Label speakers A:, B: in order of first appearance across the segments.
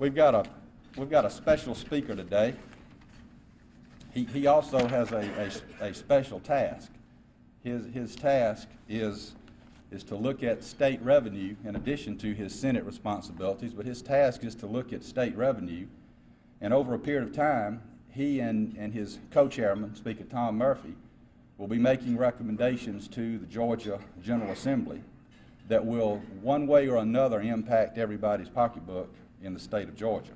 A: We've got a, we've got a special speaker today. He, he also has a, a, a special task. His, his task is, is to look at state revenue in addition to his Senate responsibilities, but his task is to look at state revenue. And over a period of time, he and, and his co-chairman, Speaker Tom Murphy, will be making recommendations to the Georgia General Assembly that will, one way or another, impact everybody's pocketbook in the state of Georgia.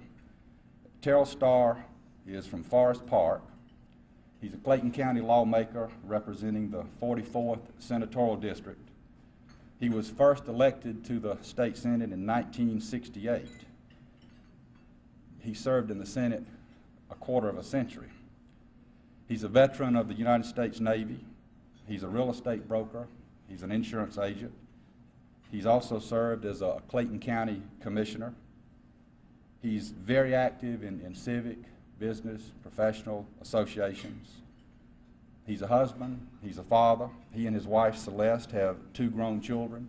A: Terrell Starr is from Forest Park. He's a Clayton County lawmaker representing the 44th Senatorial District. He was first elected to the state Senate in 1968. He served in the Senate a quarter of a century. He's a veteran of the United States Navy. He's a real estate broker. He's an insurance agent. He's also served as a Clayton County commissioner. He's very active in, in civic, business, professional associations. He's a husband. He's a father. He and his wife Celeste have two grown children.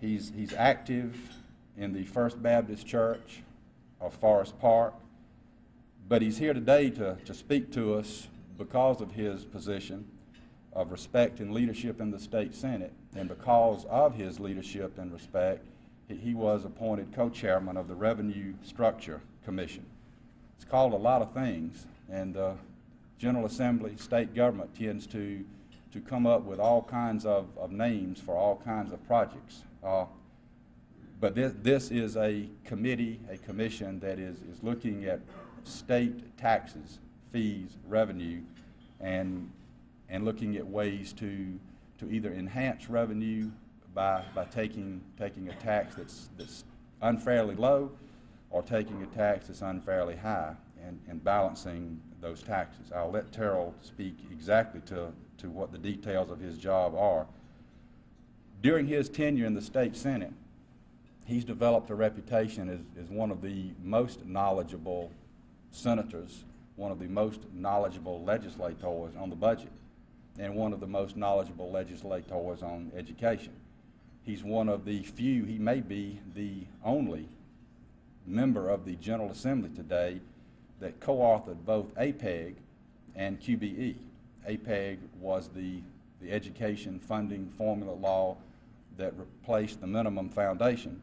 A: He's, he's active in the First Baptist Church of Forest Park. But he's here today to, to speak to us because of his position of respect and leadership in the state Senate. And because of his leadership and respect, he, was appointed co-chairman of the Revenue Structure Commission. It's called a lot of things, and the General Assembly, state government tends to, to come up with all kinds of, of names for all kinds of projects. Uh, but this, this is a committee, a commission that is, is looking at state taxes, fees, revenue, and, and looking at ways to, to either enhance revenue by, by taking, taking a tax that's, that's unfairly low or taking a tax that's unfairly high and, and balancing those taxes. I'll let Terrell speak exactly to, to what the details of his job are. During his tenure in the state senate, he's developed a reputation as, as one of the most knowledgeable senators, one of the most knowledgeable legislators on the budget, and one of the most knowledgeable legislators on education. He's one of the few, he may be the only member of the General Assembly today that co-authored both APEG and QBE. APEG was the, the education funding formula law that replaced the minimum foundation,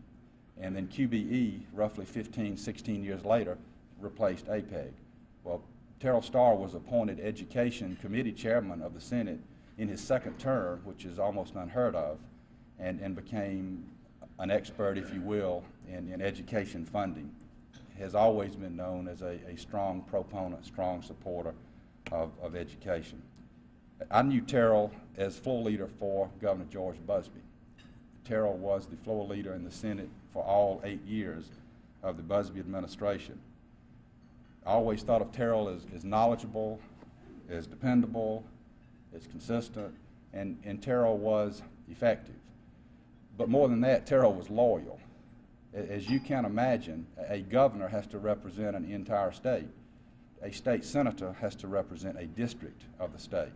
A: and then QBE, roughly 15, 16 years later, replaced APEG. Well, Terrell Starr was appointed Education Committee Chairman of the Senate in his second term, which is almost unheard of, and, and became an expert, if you will, in, in education funding. Has always been known as a, a strong proponent, strong supporter of, of education. I knew Terrell as floor leader for Governor George Busbee. Terrell was the floor leader in the Senate for all eight years of the Busbee administration. I always thought of Terrell as, as knowledgeable, as dependable, as consistent, and, and Terrell was effective. But more than that, Terrell was loyal. As you can imagine, a governor has to represent an entire state. A state senator has to represent a district of the state.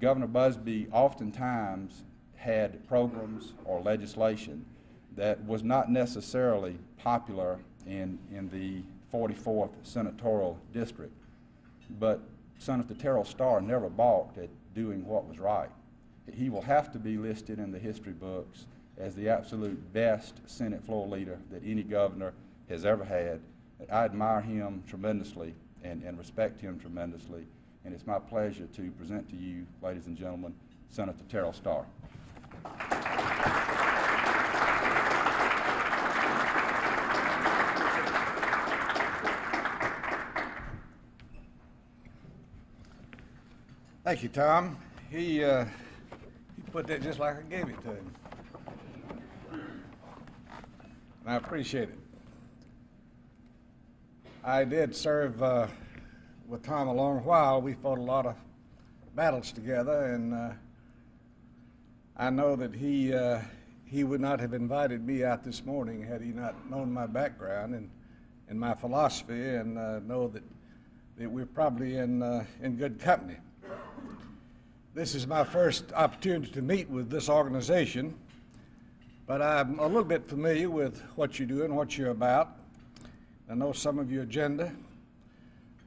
A: Governor Busbee oftentimes had programs or legislation that was not necessarily popular in, in the 44th Senatorial District. But Senator Terrell Starr never balked at doing what was right. He will have to be listed in the history books as the absolute best Senate floor leader that any governor has ever had. I admire him tremendously and, and respect him tremendously. And it's my pleasure to present to you, ladies and gentlemen, Senator Terrell Starr.
B: Thank you, Tom. He, uh, he put that just like I gave it to him. And I appreciate it. I did serve uh, with Tom a long while. We fought a lot of battles together, and uh, I know that he uh, he would not have invited me out this morning had he not known my background and and my philosophy, and uh, know that that we're probably in uh, in good company. This is my first opportunity to meet with this organization, but I'm a little bit familiar with what you do and what you're about. I know some of your agenda.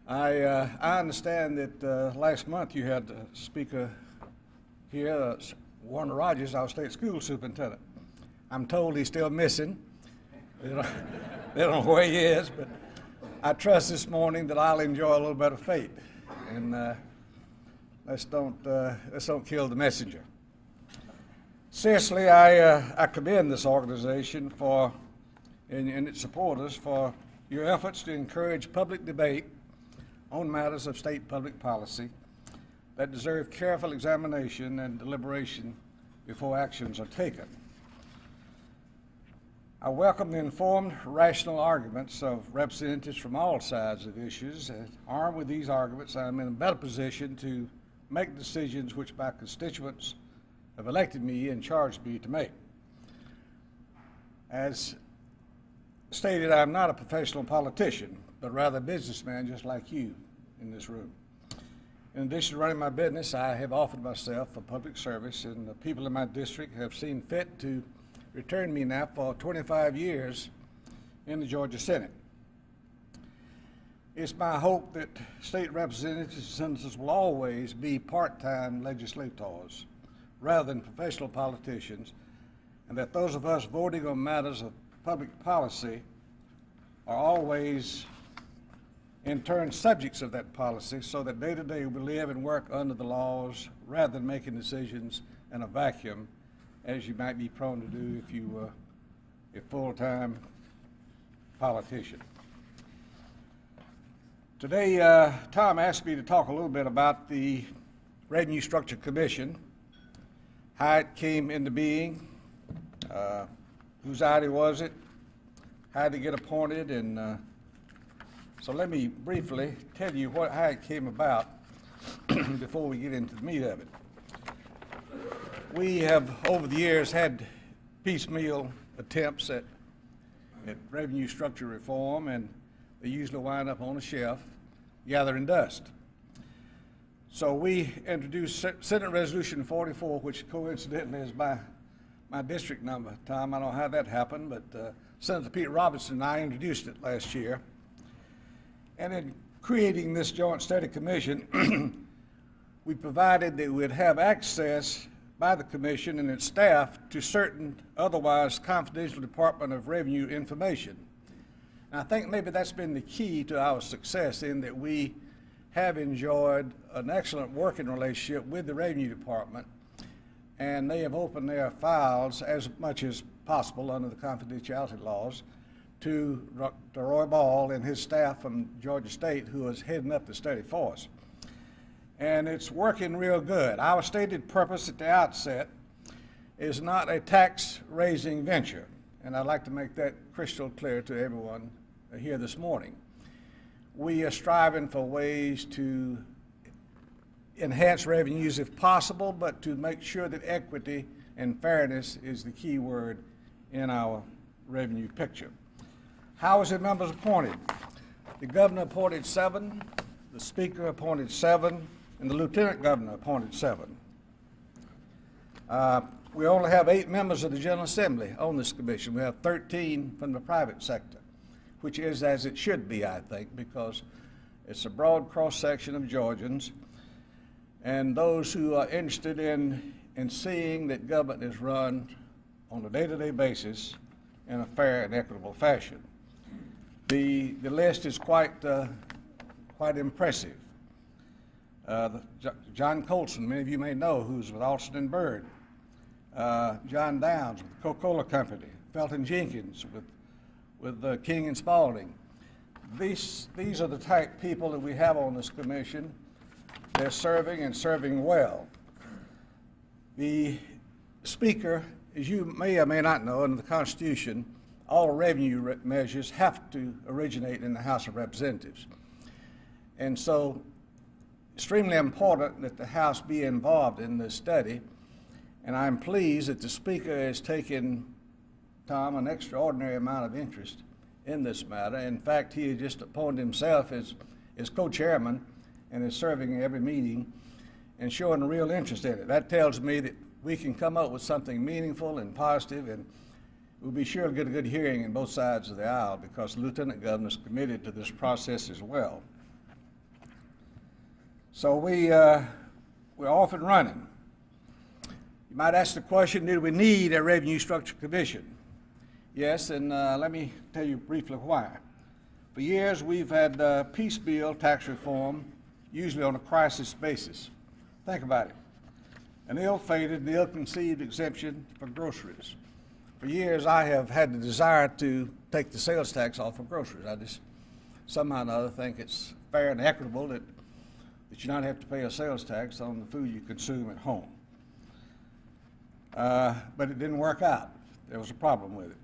B: I, uh, I understand that uh, last month you had a speaker here, uh, Werner Rogers, our state school superintendent. I'm told he's still missing. They don't, they don't know where he is, but I trust this morning that I'll enjoy a little bit of fate. And uh, let's, don't, uh, let's don't kill the messenger. Seriously, I, uh, I commend this organization for, and, and its supporters for your efforts to encourage public debate on matters of state public policy that deserve careful examination and deliberation before actions are taken. I welcome the informed, rational arguments of representatives from all sides of issues. And armed with these arguments, I am in a better position to make decisions which my constituents have elected me and charged me to make. As stated, I'm not a professional politician, but rather a businessman just like you in this room. In addition to running my business, I have offered myself for public service, and the people in my district have seen fit to return me now for 25 years in the Georgia Senate. It's my hope that state representatives and senators will always be part-time legislators rather than professional politicians, and that those of us voting on matters of public policy are always in turn subjects of that policy so that day to day we live and work under the laws rather than making decisions in a vacuum as you might be prone to do if you were a full-time politician. Today, uh, Tom asked me to talk a little bit about the Revenue Structure Commission, how it came into being, uh, whose idea was it, how to get appointed, and uh, so let me briefly tell you what, how it came about before we get into the meat of it. We have, over the years, had piecemeal attempts at, at revenue structure reform, and they usually wind up on a shelf gathering dust. So we introduced Senate Resolution 44, which coincidentally is my, my district number. Tom, I don't know how that happened, but uh, Senator Pete Robinson and I introduced it last year. And in creating this Joint Study Commission, we provided that we'd have access by the Commission and its staff to certain otherwise confidential Department of Revenue information. And I think maybe that's been the key to our success in that we have enjoyed an excellent working relationship with the Revenue Department, and they have opened their files as much as possible under the confidentiality laws to Roy Bahl and his staff from Georgia State who is heading up the study for us. And it's working real good. Our stated purpose at the outset is not a tax-raising venture, and I'd like to make that crystal clear to everyone here this morning. We are striving for ways to enhance revenues if possible, but to make sure that equity and fairness is the key word in our revenue picture. How was the members appointed? The governor appointed seven, the speaker appointed seven, and the lieutenant governor appointed seven. Uh, we only have eight members of the General Assembly on this commission. We have 13 from the private sector, which is as it should be, I think, because it's a broad cross-section of Georgians and those who are interested in, in seeing that government is run on a day-to-day basis in a fair and equitable fashion. The, the list is quite, uh, quite impressive. Uh, the, John Colson, many of you may know, who's with Alston and Bird. Uh, John Downs with the Coca-Cola Company. Felton Jenkins with, with uh, King and Spalding. These, these are the type people that we have on this commission. They're serving and serving well. The Speaker, as you may or may not know, under the Constitution, all revenue re measures have to originate in the House of Representatives. And so extremely important that the House be involved in this study. And I'm pleased that the Speaker has taken, Tom, an extraordinary amount of interest in this matter. In fact, he has just appointed himself as, as co-chairman and is serving every meeting and showing a real interest in it. That tells me that we can come up with something meaningful and positive and we'll be sure to get a good hearing in both sides of the aisle because the Lieutenant Governor is committed to this process as well. So we, uh, we're off and running. You might ask the question, do we need a Revenue Structure Commission? Yes, and uh, let me tell you briefly why. For years, we've had uh, piecemeal tax reform, usually on a crisis basis. Think about it. An ill-fated and ill-conceived exemption for groceries. For years, I have had the desire to take the sales tax off of groceries. I just somehow or another think it's fair and equitable that, that you not have to pay a sales tax on the food you consume at home. Uh, but it didn't work out. There was a problem with it.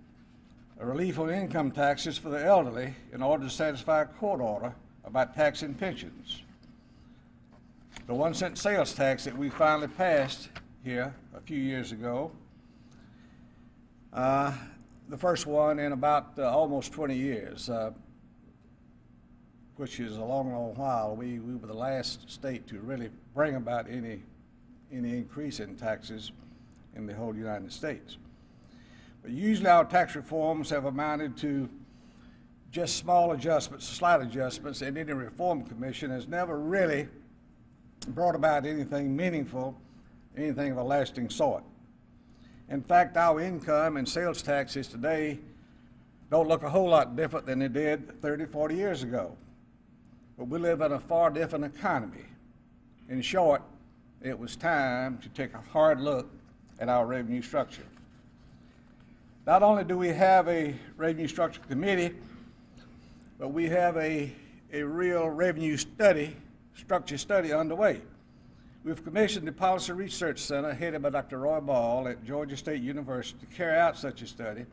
B: A relief on income taxes for the elderly in order to satisfy a court order about taxing pensions. The one cent sales tax that we finally passed here a few years ago, uh, the first one in about uh, almost 20 years, uh, which is a long, long while. We, we were the last state to really bring about any, any increase in taxes in the whole United States. Usually our tax reforms have amounted to just small adjustments, slight adjustments, and any reform commission has never really brought about anything meaningful, anything of a lasting sort. In fact, our income and sales taxes today don't look a whole lot different than they did 30, 40 years ago. But we live in a far different economy. In short, it was time to take a hard look at our revenue structure. Not only do we have a revenue structure committee, but we have a, a real revenue study, structure study underway. We've commissioned the Policy Research Center, headed by Dr. Roy Bahl at Georgia State University, to carry out such a study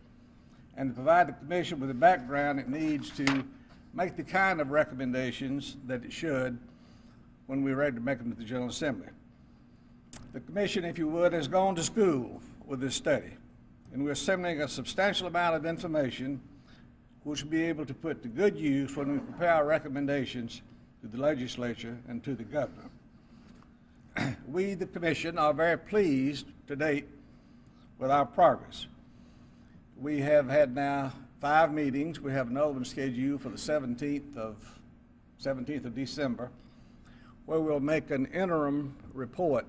B: and to provide the Commission with the background it needs to make the kind of recommendations that it should when we're ready to make them to the General Assembly. The Commission, if you would, has gone to school with this study, and we're assembling a substantial amount of information which will be able to put to good use when we prepare our recommendations to the legislature and to the governor. we, the Commission, are very pleased to date with our progress. We have had now five meetings. We have another one scheduled for the 17th of 17th of December, where we'll make an interim report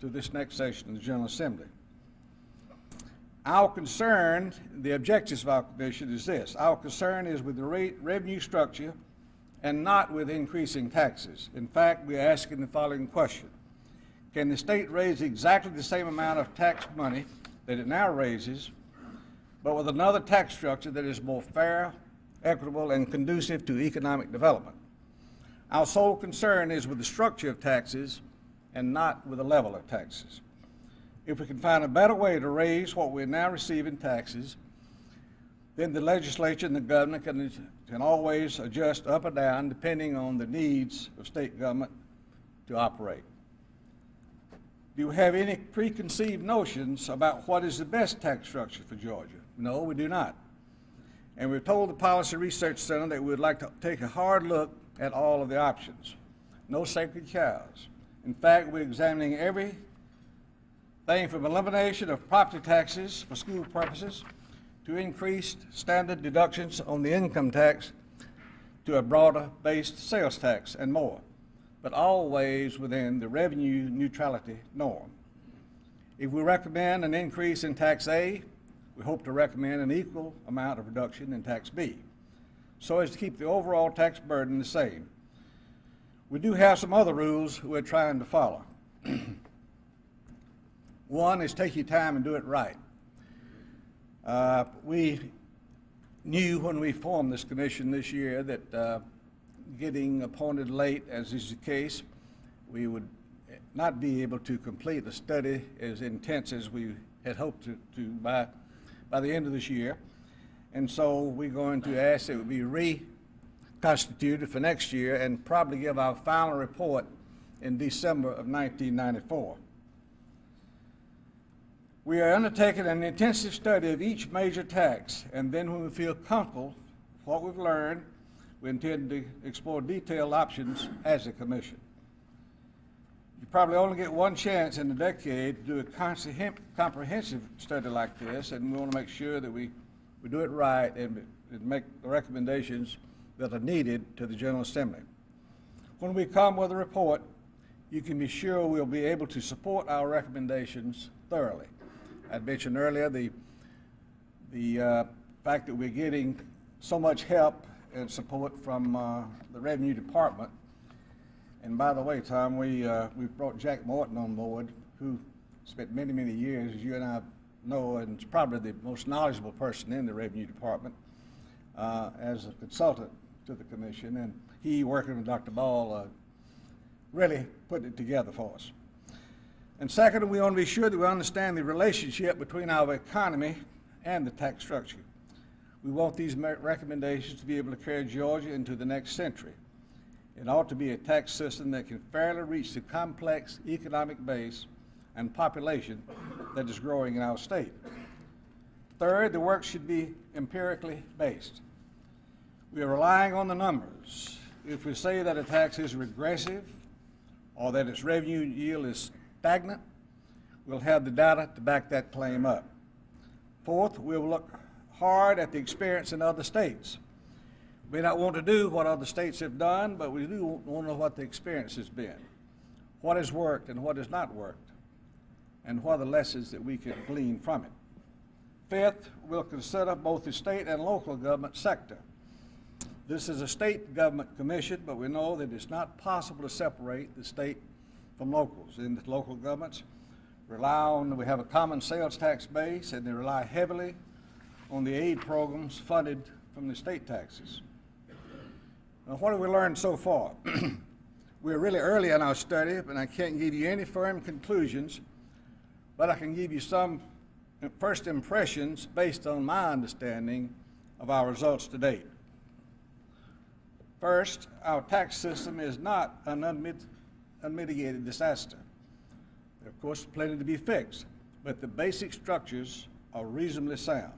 B: to this next session of the General Assembly. Our concern, the objectives of our commission is this. Our concern is with the rate, revenue structure and not with increasing taxes. In fact, we're asking the following question. Can the state raise exactly the same amount of tax money that it now raises, but with another tax structure that is more fair, equitable, and conducive to economic development? Our sole concern is with the structure of taxes and not with the level of taxes. If we can find a better way to raise what we now receive in taxes, then the legislature and the governor can, can always adjust up or down depending on the needs of state government to operate. Do you have any preconceived notions about what is the best tax structure for Georgia? No, we do not. And we've told the Policy Research Center that we would like to take a hard look at all of the options. No sacred cows. In fact, we're examining everything from elimination of property taxes for school purposes to increased standard deductions on the income tax to a broader based sales tax and more, but always within the revenue neutrality norm. If we recommend an increase in tax A, we hope to recommend an equal amount of reduction in tax B, so as to keep the overall tax burden the same. We do have some other rules we're trying to follow. One is take your time and do it right. Uh, we knew when we formed this commission this year that uh, getting appointed late, as is the case, we would not be able to complete the study as intense as we had hoped to, to by, by the end of this year. And so we're going to ask that it be reconstituted for next year and probably give our final report in December of 1994. We are undertaking an intensive study of each major tax, and then when we feel comfortable with what we've learned, we intend to explore detailed options as a commission. You probably only get one chance in a decade to do a comprehensive study like this, and we want to make sure that we, we do it right and, and make the recommendations that are needed to the General Assembly. When we come with a report, you can be sure we'll be able to support our recommendations thoroughly. I mentioned earlier the, the uh, fact that we're getting so much help and support from uh, the Revenue Department. And by the way, Tom, we, uh, we brought Jack Morton on board, who spent many, many years, as you and I know, and is probably the most knowledgeable person in the Revenue Department uh, as a consultant to the commission. And he, working with Dr. Bahl, uh, really put it together for us. And second, we want to be sure that we understand the relationship between our economy and the tax structure. We want these recommendations to be able to carry Georgia into the next century. It ought to be a tax system that can fairly reach the complex economic base and population that is growing in our state. Third, the work should be empirically based. We are relying on the numbers. If we say that a tax is regressive or that its revenue yield is stagnant, we'll have the data to back that claim up. Fourth, we'll look hard at the experience in other states. We may not want to do what other states have done, but we do want to know what the experience has been, what has worked and what has not worked, and what are the lessons that we can glean from it. Fifth, we'll consider both the state and local government sector. This is a state government commission, but we know that it's not possible to separate the state from locals. In the local governments, rely on, we have a common sales tax base, and they rely heavily on the aid programs funded from the state taxes. Now, what have we learned so far? We're really early in our study, and I can't give you any firm conclusions, but I can give you some first impressions based on my understanding of our results to date. First, our tax system is not an unmitigated disaster. There, are, of course, plenty to be fixed, but the basic structures are reasonably sound.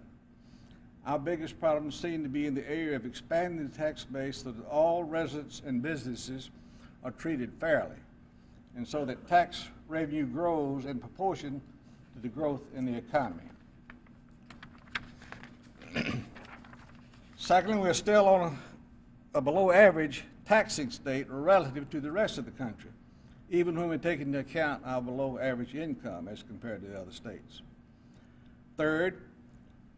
B: Our biggest problems seem to be in the area of expanding the tax base so that all residents and businesses are treated fairly, and so that tax revenue grows in proportion to the growth in the economy. Secondly, we're still on a, a below average taxing state relative to the rest of the country, even when we take into account our below average income as compared to the other states. Third,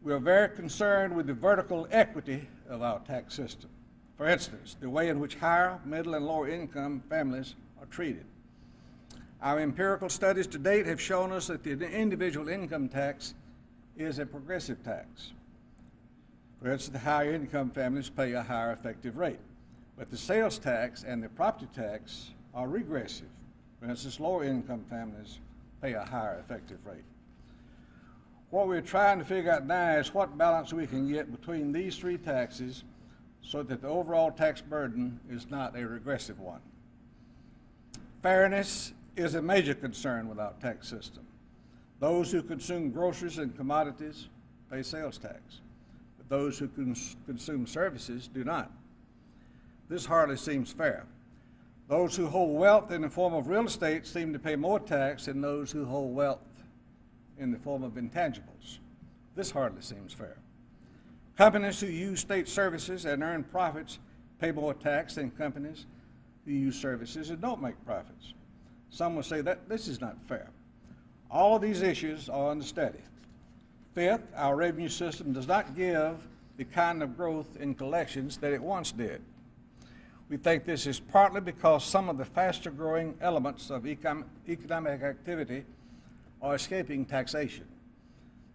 B: we are very concerned with the vertical equity of our tax system. For instance, the way in which higher, middle, and lower income families are treated. Our empirical studies to date have shown us that the individual income tax is a progressive tax. For instance, the higher income families pay a higher effective rate, but the sales tax and the property tax are regressive. For instance, lower income families pay a higher effective rate. What we're trying to figure out now is what balance we can get between these three taxes so that the overall tax burden is not a regressive one. Fairness is a major concern with our tax system. Those who consume groceries and commodities pay sales tax, but those who cons- consume services do not. This hardly seems fair. Those who hold wealth in the form of real estate seem to pay more tax than those who hold wealth in the form of intangibles. This hardly seems fair. Companies who use state services and earn profits pay more tax than companies who use services and don't make profits. Some will say that this is not fair. All of these issues are under study. Fifth, our revenue system does not give the kind of growth in collections that it once did. We think this is partly because some of the faster growing elements of economic activity are escaping taxation.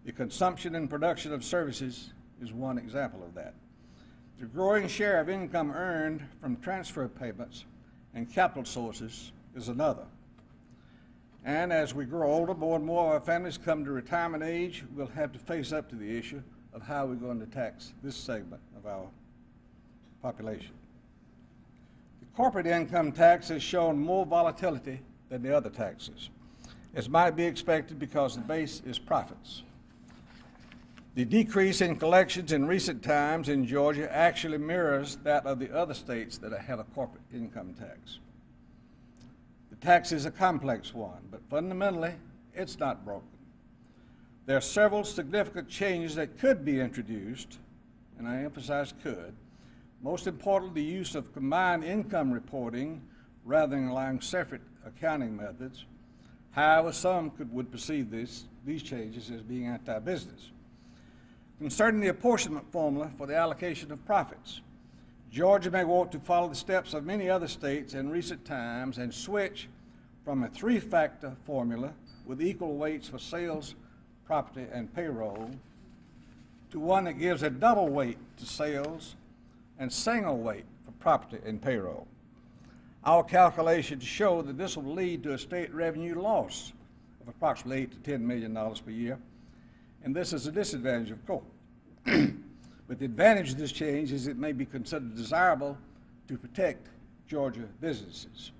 B: The consumption and production of services is one example of that. The growing share of income earned from transfer payments and capital sources is another. And as we grow older, more and more of our families come to retirement age, we'll have to face up to the issue of how we're going to tax this segment of our population. Corporate income tax has shown more volatility than the other taxes, as might be expected because the base is profits. The decrease in collections in recent times in Georgia actually mirrors that of the other states that have a corporate income tax. The tax is a complex one, but fundamentally, it's not broken. There are several significant changes that could be introduced, and I emphasize could. Most importantly, the use of combined income reporting rather than allowing separate accounting methods. However, some could, would perceive this, these changes as being anti-business. Concerning the apportionment formula for the allocation of profits, Georgia may want to follow the steps of many other states in recent times and switch from a three-factor formula with equal weights for sales, property, and payroll to one that gives a double weight to sales and single weight for property and payroll. Our calculations show that this will lead to a state revenue loss of approximately 8 to 10 million dollars per year, and this is a disadvantage, of course. but the advantage of this change is it may be considered desirable to protect Georgia businesses.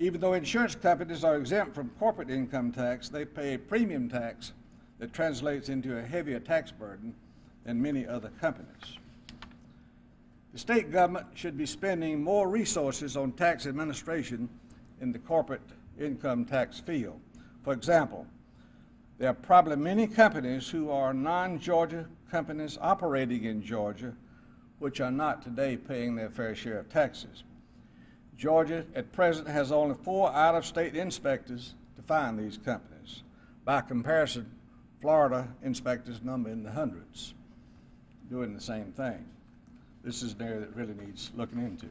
B: Even though insurance companies are exempt from corporate income tax, they pay a premium tax that translates into a heavier tax burden than many other companies. The state government should be spending more resources on tax administration in the corporate income tax field. For example, there are probably many companies who are non-Georgia companies operating in Georgia which are not today paying their fair share of taxes. Georgia at present has only four out-of-state inspectors to find these companies. By comparison, Florida inspectors number in the hundreds doing the same thing this is an area that really needs looking into.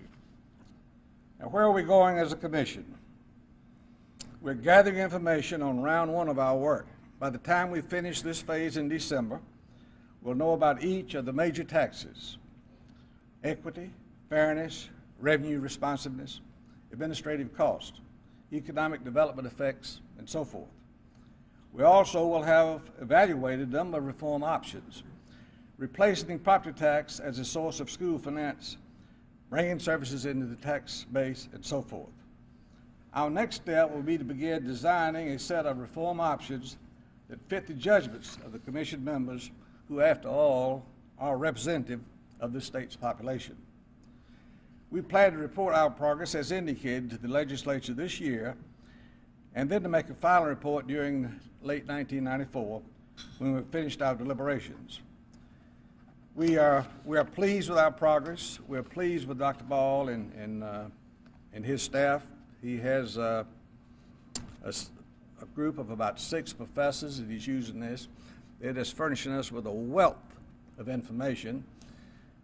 B: Now, where are we going as a commission? We're gathering information on round one of our work. By the time we finish this phase in December, we'll know about each of the major taxes equity, fairness, revenue responsiveness, administrative cost, economic development effects, and so forth. We also will have evaluated a number of reform options replacing property tax as a source of school finance, bringing services into the tax base, and so forth. Our next step will be to begin designing a set of reform options that fit the judgments of the commission members who, after all, are representative of the state's population. We plan to report our progress as indicated to the legislature this year and then to make a final report during late 1994 when we've finished our deliberations. We are, we are pleased with our progress. We're pleased with Dr. Bahl and, and, uh, and his staff. He has uh, a, a, group of about six professors that he's using this. It is furnishing us with a wealth of information.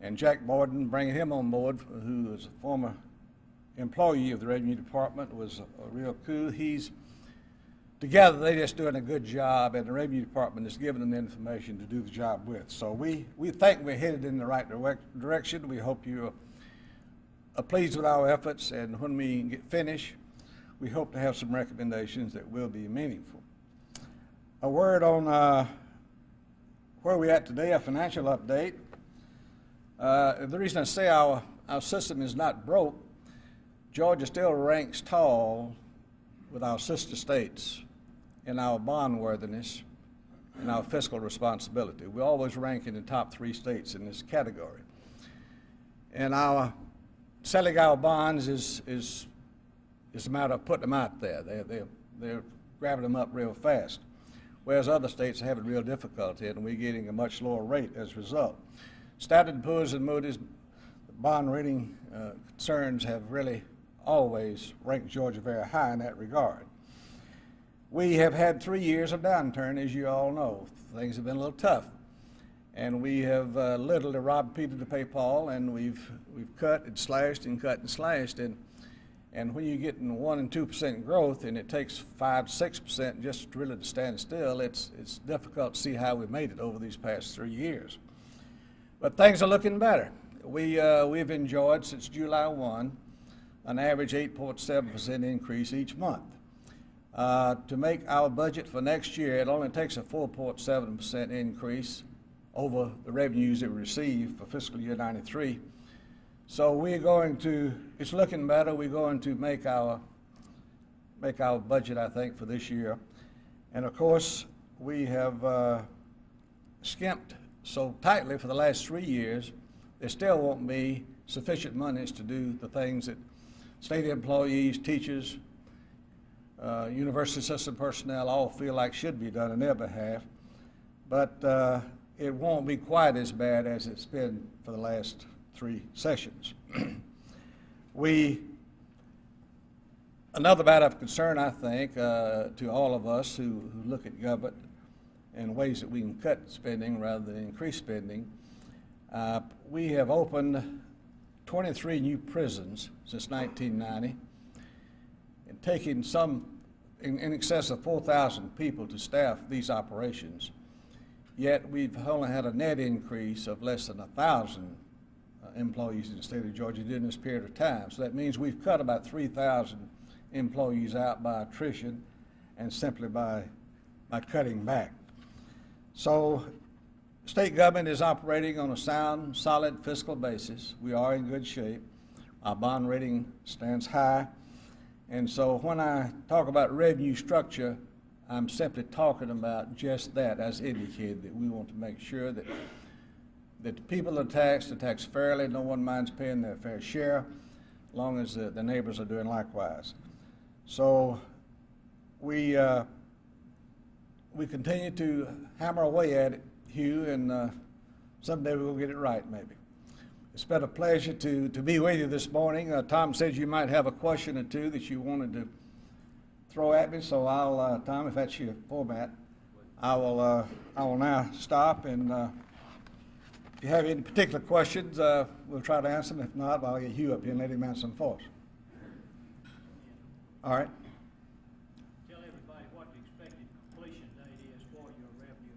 B: And Jack Borden, bringing him on board, who is a former employee of the Revenue Department, was a, a real coup. He's together they're just doing a good job, and the Revenue Department is giving them the information to do the job with. So we, we think we're headed in the right direct, direction. We hope you are pleased with our efforts, and when we get finished, we hope to have some recommendations that will be meaningful. A word on uh, where we're at today, a financial update. Uh, the reason I say our, our system is not broke, Georgia still ranks tall with our sister states in our bond worthiness and our fiscal responsibility. We always rank in the top three states in this category. And our selling our bonds is, is, is a matter of putting them out there. They're, they're, they're grabbing them up real fast, whereas other states are having real difficulty, and we're getting a much lower rate as a result. Standard & Poor's and Moody's bond rating uh, concerns have really always ranked Georgia very high in that regard. We have had three years of downturn, as you all know. Things have been a little tough. And we have uh, literally robbed Peter to pay Paul, and we've, we've cut and slashed and cut and slashed. And, and when you get in 1% and 2% growth, and it takes five to 6% just really to stand still, it's, it's difficult to see how we've made it over these past three years. But things are looking better. We, uh, we've enjoyed, since July 1, an average 8.7% increase each month. Uh, to make our budget for next year, it only takes a 4.7% increase over the revenues that we receive for fiscal year 93. So we're going to, it's looking better. We're going to make our, make our budget, I think, for this year. And of course, we have uh, skimped so tightly for the last three years, there still won't be sufficient monies to do the things that state employees, teachers, uh, university system personnel all feel like should be done on their behalf. But uh, it won't be quite as bad as it's been for the last three sessions. we, another matter of concern, I think, uh, to all of us who, who look at government and ways that we can cut spending rather than increase spending, uh, we have opened 23 new prisons since 1990 and taken some in, in excess of 4,000 people to staff these operations. Yet we've only had a net increase of less than 1,000 uh, employees in the state of Georgia during this period of time. So that means we've cut about 3,000 employees out by attrition and simply by, by cutting back. So state government is operating on a sound, solid fiscal basis. We are in good shape. Our bond rating stands high. And so when I talk about revenue structure, I'm simply talking about just that, as indicated, that we want to make sure that, that the people are taxed, are taxed fairly, no one minds paying their fair share, as long as the, the neighbors are doing likewise. So we, uh, we continue to hammer away at it, Hugh, and uh, someday we'll get it right, maybe. It's been a pleasure to, to be with you this morning. Uh, Tom said you might have a question or two that you wanted to throw at me, so I'll, uh, Tom, if that's your format, I will, uh, I will now stop, and uh, if you have any particular questions, uh, we'll try to answer them. If not, I'll get Hugh up here and let him answer them for us. All right?
C: Tell everybody what the expected completion date is for your revenue.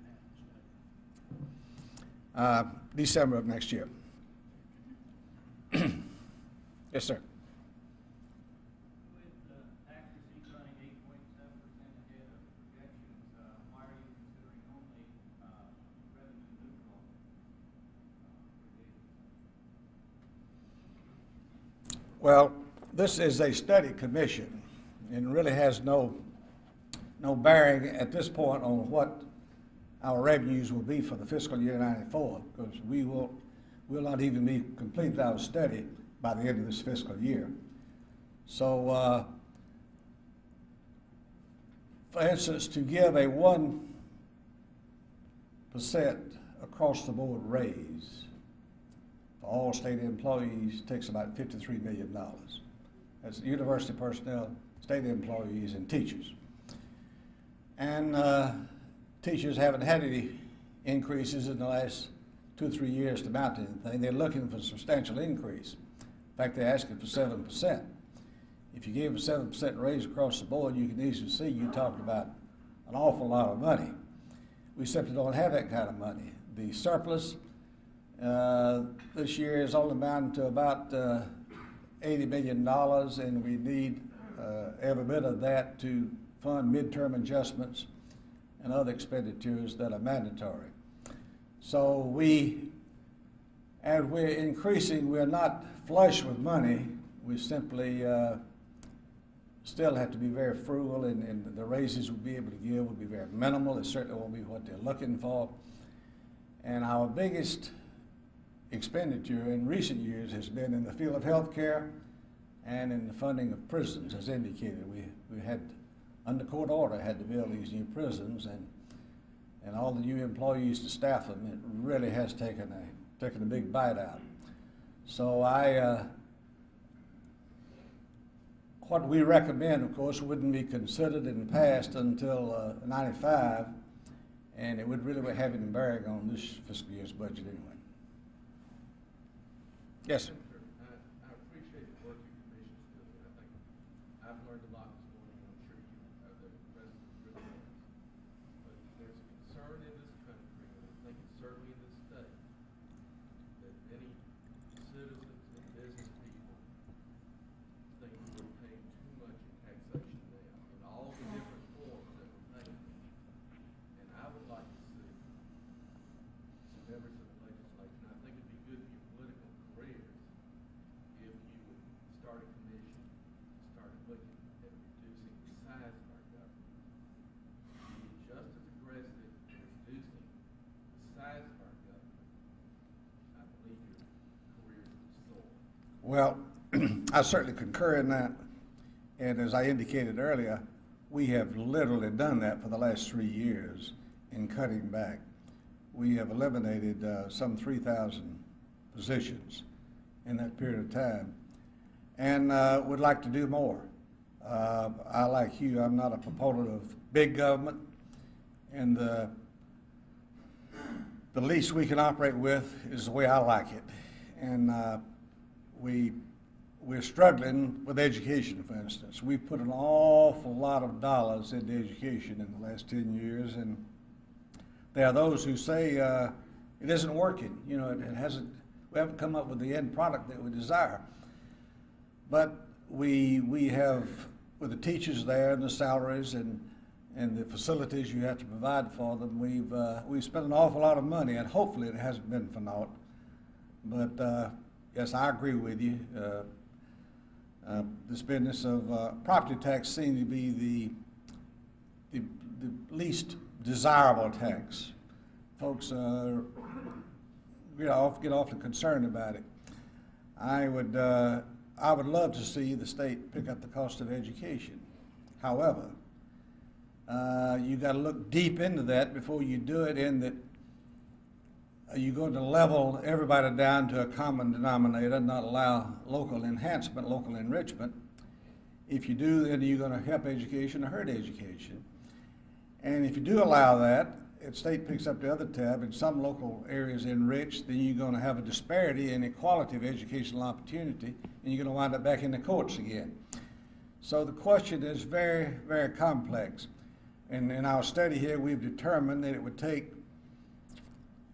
B: Uh, December of next year. Yes, sir.
C: With uh, accuracy running eight point seven percent ahead of projections, uh, why are you considering only uh, revenue neutral revisions?
B: Well, this is a study commission and really has no, no bearing at this point on what our revenues will be for the fiscal year ninety-four, because we will, will not even be completed our study by the end of this fiscal year. So, uh, for instance, to give a one percent across-the-board raise for all state employees takes about fifty-three million dollars. That's university personnel, state employees, and teachers. And uh, teachers haven't had any increases in the last two or three years to mount anything. They're looking for a substantial increase. In fact, they're asking for seven percent. If you gave a seven percent raise across the board, you can easily see you talking about an awful lot of money. We simply don't have that kind of money. The surplus uh, this year is only amounting to about uh, $80 million, and we need uh, every bit of that to fund midterm adjustments and other expenditures that are mandatory. So we, as we're increasing, we're not flush with money. We simply uh, still have to be very frugal, and, and the raises we'll be able to give will be very minimal. It certainly won't be what they're looking for. And our biggest expenditure in recent years has been in the field of health care and in the funding of prisons, as indicated. We, we had, under court order, had to build these new prisons, and, and all the new employees to staff them, it really has taken a, taken a big bite out. So I, uh, what we recommend, of course, wouldn't be considered and passed until uh, 95, and it would really have any bearing on this fiscal year's budget anyway. Yes, sir.
D: I, I appreciate the work your commission's doing. I think I've learned a lot this morning, and I'm sure you, uh, the rest of the group has. But there's a concern in this country, and I think it's certainly in this state, that many citizens and business people think we're paying too much in taxation now, in all the different forms that we're paying. And I would like to see some members of the legislature, and I think it'd be good for your political careers, if you would start a commission, started looking at reducing the size of our government. Be just as aggressive in reducing the size of our government, I believe your careers would soar.
B: Well, I certainly concur in that. And as I indicated earlier, we have literally done that for the last three years in cutting back. We have eliminated uh, some 3,000 positions in that period of time and uh, would like to do more. Uh, I, like you, I'm not a proponent of big government, and the, the least we can operate with is the way I like it. And uh, we, we're struggling with education, for instance. We've put an awful lot of dollars into education in the last 10 years, and there are those who say uh, it isn't working. You know, it, it hasn't, we haven't come up with the end product that we desire. But we, we have, with the teachers there and the salaries and, and the facilities you have to provide for them, we've, uh, we've spent an awful lot of money, and hopefully it hasn't been for naught. But uh, yes, I agree with you. Uh, this business of uh, property tax seems to be the, the, the least desirable tax. Folks uh, get off get awfully concerned about it. I would uh, I would love to see the state pick up the cost of education. However, uh, you got to look deep into that before you do it. In that, you going to level everybody down to a common denominator, not allow local enhancement, local enrichment? If you do, then you're going to help education or hurt education. And if you do allow that, if state picks up the other tab and some local areas enrich, then you're going to have a disparity in equality of educational opportunity, and you're going to wind up back in the courts again. So the question is very, very complex. And in our study here, we've determined that it would take,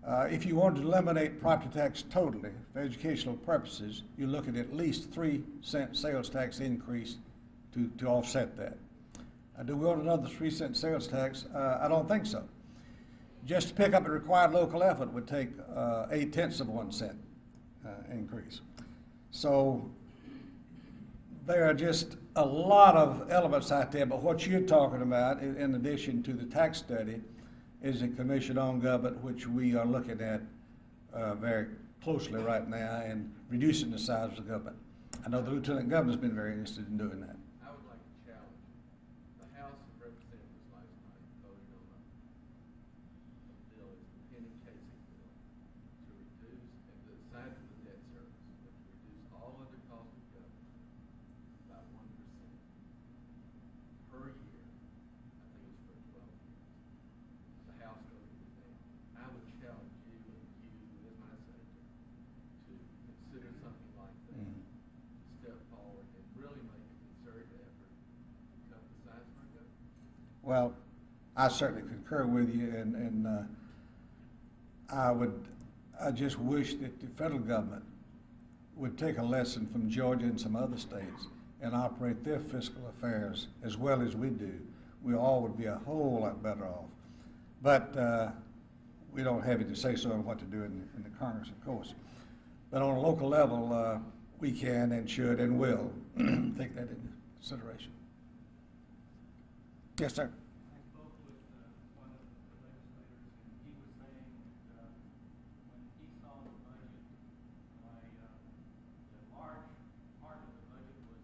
B: uh, if you want to eliminate property tax totally for educational purposes, you look at at least three cent sales tax increase to, to offset that. Uh, do we want another three cent sales tax? Uh, I don't think so. Just to pick up the required local effort would take uh, eight tenths of one cent uh, increase. So there are just a lot of elements out there, but what you're talking about, in in addition to the tax study, is a commission on government, which we are looking at uh, very closely right now and reducing the size of the government. I know the lieutenant governor's been very interested in doing that.
D: I would like to challenge, the House of Representatives last night voted on a, a bill, it's the Penny Casey bill, to reduce, and the size of the debt service, but to reduce all other costs of government by one percent per year. I think it's for twelve years. The House voted it down. I would challenge you and you as my senator to consider something like that
B: Mhm.
D: step forward and really make a concerted effort to cut the size of our government.
B: Well, I certainly concur with you, and, and uh, I would, I just wish that the federal government would take a lesson from Georgia and some other states and operate their fiscal affairs as well as we do. We all would be a whole lot better off. But uh, we don't have any say-so on what to do in, in the Congress, of course. But on a local level, uh, we can and should and will take that into consideration. Yes, sir.
C: I spoke with uh, one of the legislators, and he was saying that uh, when he saw the budget, why uh, the large part of the budget was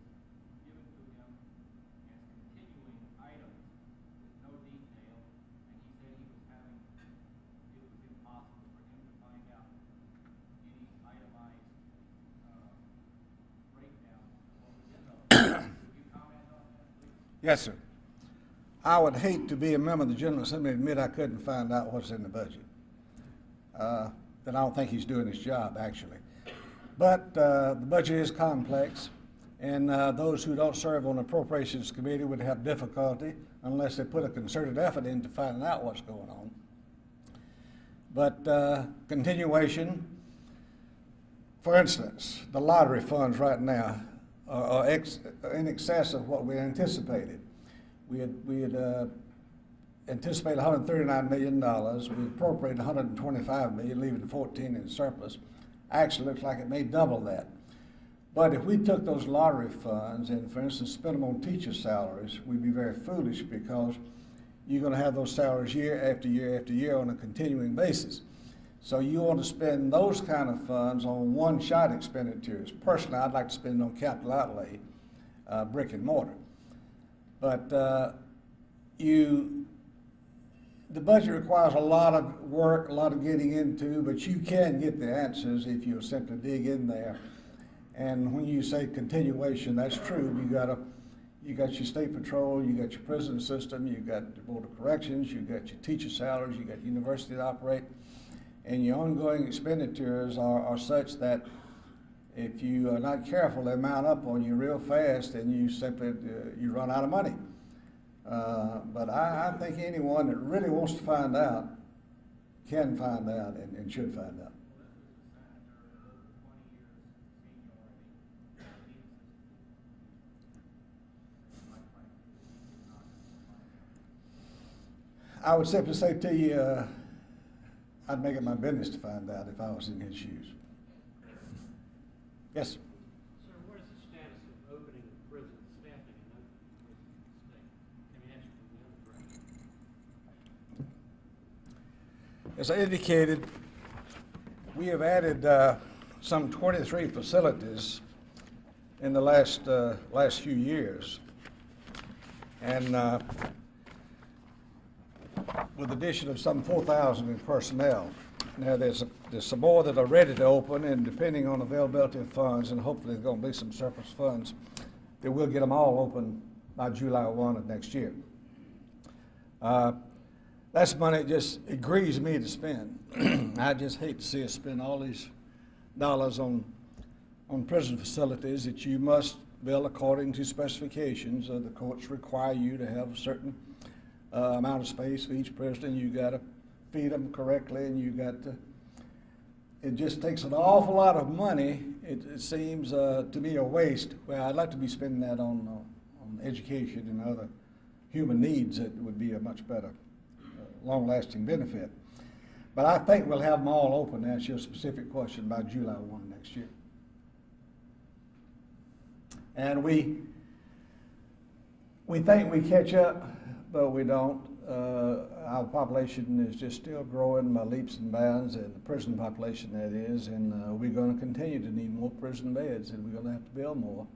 C: given to him as continuing items with no detail, and he said he was having, it was impossible for him to find out any itemized uh, breakdown of what was in those. Could you comment on that, please?
B: Yes, sir. I would hate to be a member of the General Assembly and admit I couldn't find out what's in the budget. Uh, Then I don't think he's doing his job, actually. But uh, the budget is complex, and uh, those who don't serve on the Appropriations Committee would have difficulty unless they put a concerted effort into finding out what's going on. But uh, continuation, for instance, the lottery funds right now are, are ex, in excess of what we anticipated. We had, we had uh, anticipated $139 million. We appropriated 125 million, leaving 14 in surplus. Actually, looks like it may double that. But if we took those lottery funds and, for instance, spent them on teacher salaries, we'd be very foolish because you're going to have those salaries year after year after year on a continuing basis. So you want to spend those kind of funds on one-shot expenditures. Personally, I'd like to spend on capital outlay, uh, brick and mortar. But uh, you, the budget requires a lot of work, a lot of getting into, but you can get the answers if you simply dig in there. And when you say continuation, that's true. You got a, you got your state patrol, you got your prison system, you got the board of corrections, you got your teacher salaries, you got university to operate, and your ongoing expenditures are, are such that if you are not careful, they mount up on you real fast, and you simply uh, you run out of money. Uh, but I, I think anyone that really wants to find out can find out and, and should find out. I would simply say to you, uh, I'd make it my business to find out if I was in his shoes. Yes?
C: Sir, what is the status of opening the prison, staffing and opening the prison in the state? Can you answer from the other direction?
B: As I indicated, we have added uh, some 23 facilities in the last, uh, last few years. And uh, with addition of some 4,000 in personnel. Now, there's, a- there's some more that are ready to open, and depending on availability of funds, and hopefully there's going to be some surplus funds, that we'll get them all open by July 1 of next year. Uh, That's money that just, it grieves me to spend. I just hate to see us spend all these dollars on, on prison facilities that you must build according to specifications. Uh, The courts require you to have a certain uh, amount of space for each prisoner. You got to feed them correctly, and you got to. It just takes an awful lot of money. It, it seems uh, to me a waste. Well, I'd like to be spending that on uh, on education and other human needs. That would be a much better, uh, long-lasting benefit. But I think we'll have them all open. to Answer your specific question by July one next year. And we we think we catch up, but we don't. Our population is just still growing by leaps and bounds, and the prison population that is, and uh, we're going to continue to need more prison beds, and we're going to have to build more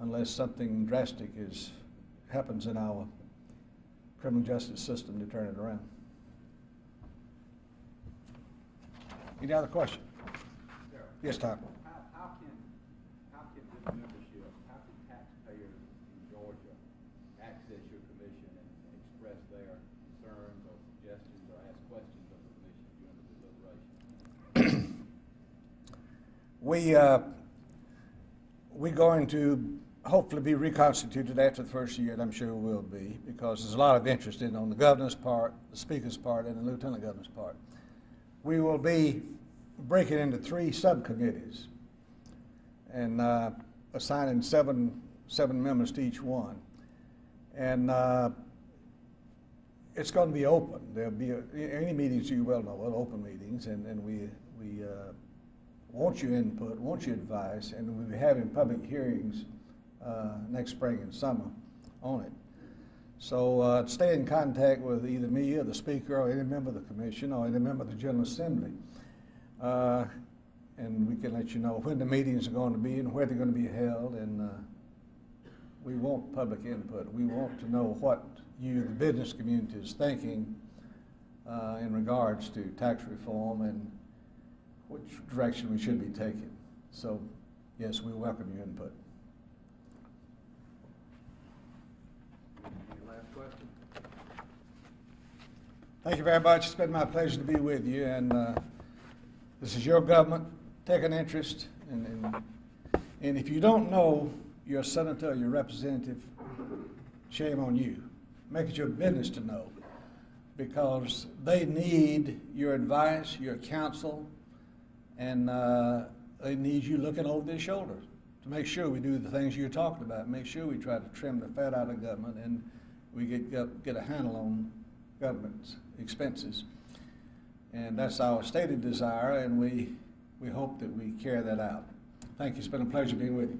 B: unless something drastic is happens in our criminal justice system to turn it around. Any other question? Yes, Tom.
E: How, how can, how can this membership, how can taxpayers in Georgia access your commission and express their concerns or suggestions or ask questions of the commission during the deliberation?
B: We, uh, we're going to hopefully be reconstituted after the first year, and I'm sure we will be, because there's a lot of interest in on the governor's part, the speaker's part, and the lieutenant governor's part. We will be breaking into three subcommittees and uh, assigning seven, seven members to each one. And uh, it's going to be open. There'll be, a- any meetings you well know, well, open meetings, and, and we, we uh, want your input, want your advice, and we'll be having public hearings uh, next spring and summer on it. So uh, stay in contact with either me or the speaker or any member of the commission or any member of the General Assembly. Uh, And we can let you know when the meetings are going to be and where they're going to be held. And uh, we want public input. We want to know what you, the business community, is thinking uh, in regards to tax reform and which direction we should be taking. So, yes, we welcome your input.
E: Any last question?
B: Thank you very much. It's been my pleasure to be with you, and uh, this is your government. Take an interest, and, and, and if you don't know your senator or your representative, shame on you. Make it your business to know, because they need your advice, your counsel, and uh, they need you looking over their shoulder to make sure we do the things you're talking about, make sure we try to trim the fat out of government and we get, get, get a handle on government's expenses. And that's our stated desire, and we, we hope that we carry that out. Thank you. It's been a pleasure being with you.